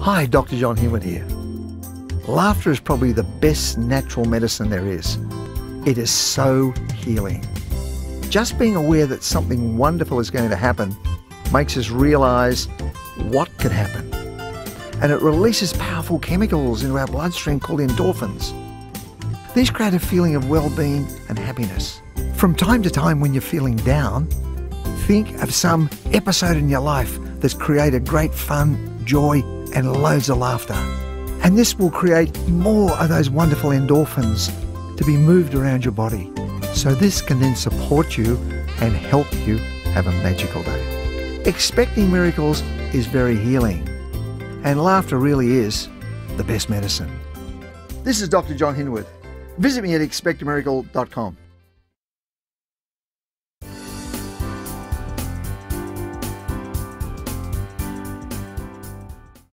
Hi, Dr. John Hinwood here. Laughter is probably the best natural medicine there is. It is so healing. Just being aware that something wonderful is going to happen makes us realise what could happen. And it releases powerful chemicals into our bloodstream called endorphins. These create a feeling of well-being and happiness. From time to time when you're feeling down, think of some episode in your life that's created great fun, joy and loads of laughter. And this will create more of those wonderful endorphins to be moved around your body. So this can then support you and help you have a magical day. Expecting miracles is very healing. And laughter really is the best medicine. This is Dr. John Hinwood. Visit me at expectamiracle.com.